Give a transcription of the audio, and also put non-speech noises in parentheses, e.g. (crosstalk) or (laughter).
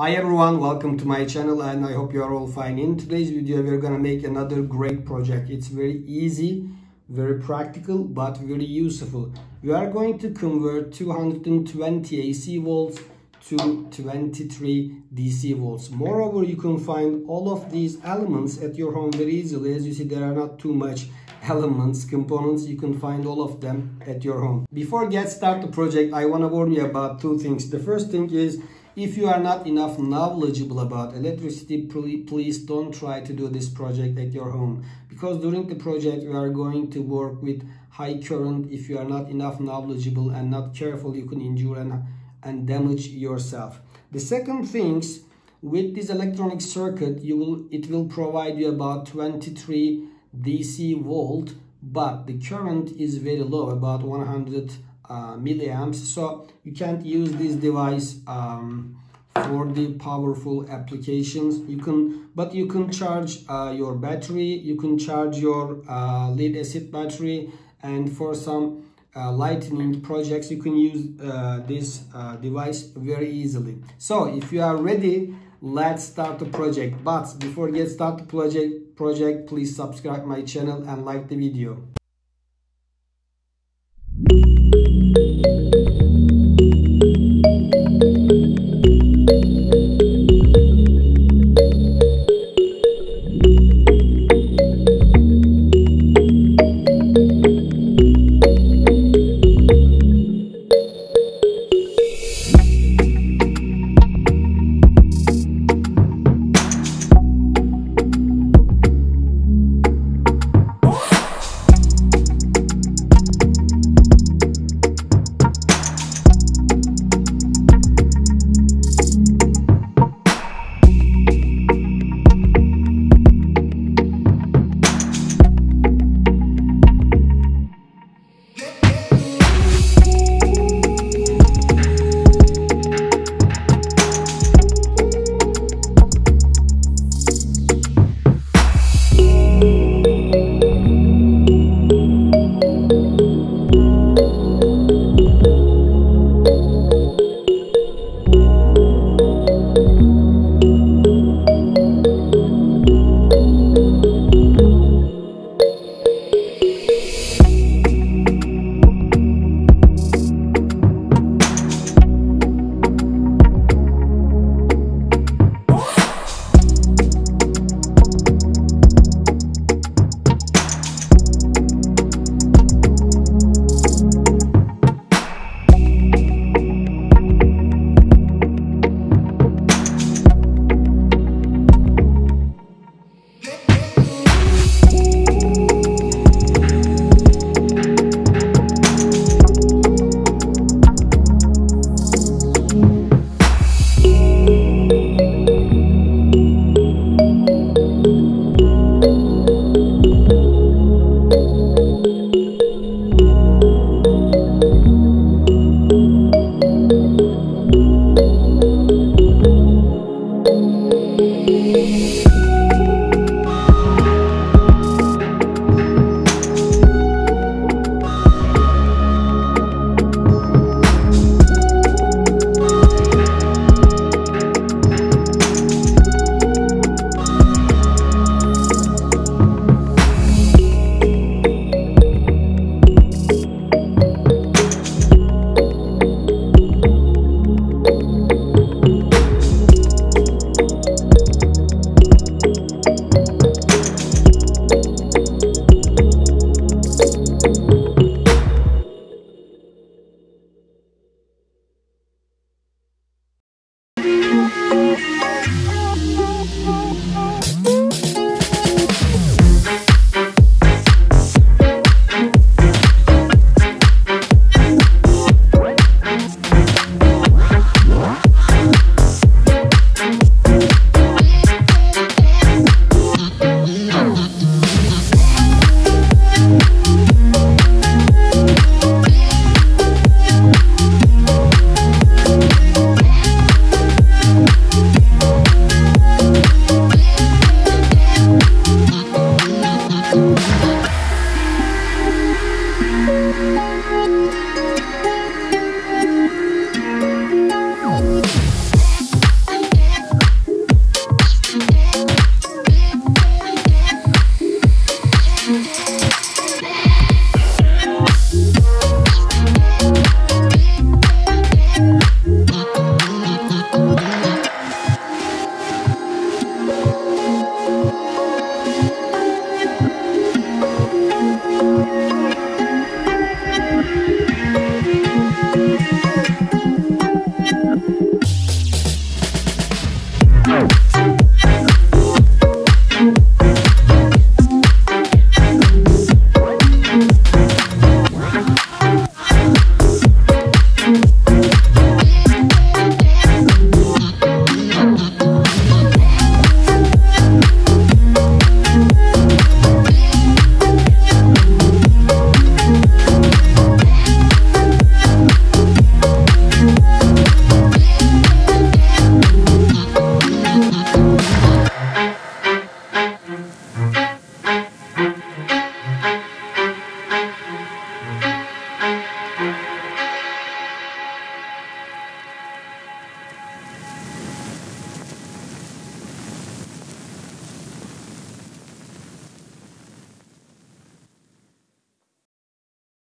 Hi everyone, welcome to my channel and I hope you are all fine. In today's video, we're gonna make another great project. It's very easy, very practical, but very useful. We are going to convert 220 AC volts to 23 DC volts. Moreover, you can find all of these elements at your home very easily. As you see, there are not too much (laughs) elements, components, you can find all of them at your home. Before get start the project, I want to warn you about two things. The first thing is if you are not enough knowledgeable about electricity, please don't try to do this project at your home. Because during the project, we are going to work with high current. If you are not enough knowledgeable and not careful, you can injure and, and damage yourself. The second things, with this electronic circuit, you will it will provide you about 23 DC volt, but the current is very low, about 100 uh, milliamps so you can't use this device um, for the powerful applications. You can but you can charge uh, your battery you can charge your uh, lead acid battery and for some uh, lightning projects you can use uh, this device very easily. So if you are ready let's start the project. But before get start the project project please subscribe my channel and like the video Música